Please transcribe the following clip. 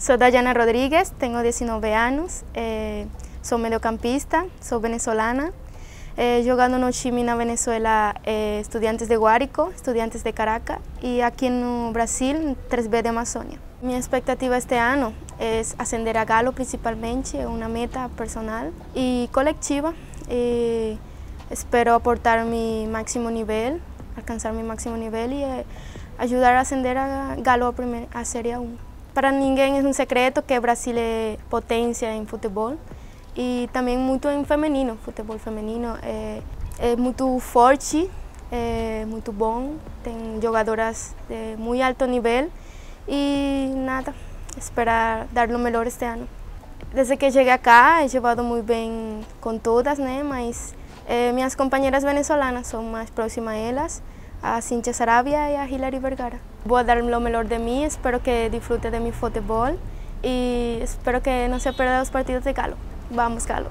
Sou Dayana Rodrigues, tenho 19 anos, eh, sou mediocampista, sou venezuelana. He jogado no time na Venezuela eh, Estudiantes de Guárico, Estudiantes de Caracas e aqui no Brasil 3B de Amazônia. Minha expectativa este ano é ascender a Galo principalmente, é uma meta personal e coletiva. E espero aportar mi máximo nível, alcançar mi máximo nível e eh, ajudar a ascender a Galo a, primeira, a Série 1. Para ninguém é um secreto que Brasil é potência em futebol e também muito em feminino, futebol feminino é, é muito forte, é muito bom, tem jogadoras de muito alto nível e nada, esperar dar o melhor este ano. Desde que cheguei acá, he llevado muito bem com todas, né? mas eh, minhas companheiras venezolanas são mais próximas a elas. A Cintia Sarabia y a Hilary Vergara. Voy a dar lo mejor de mí, espero que disfrute de mi fútbol y espero que no se pierda los partidos de Galo. Vamos Galo.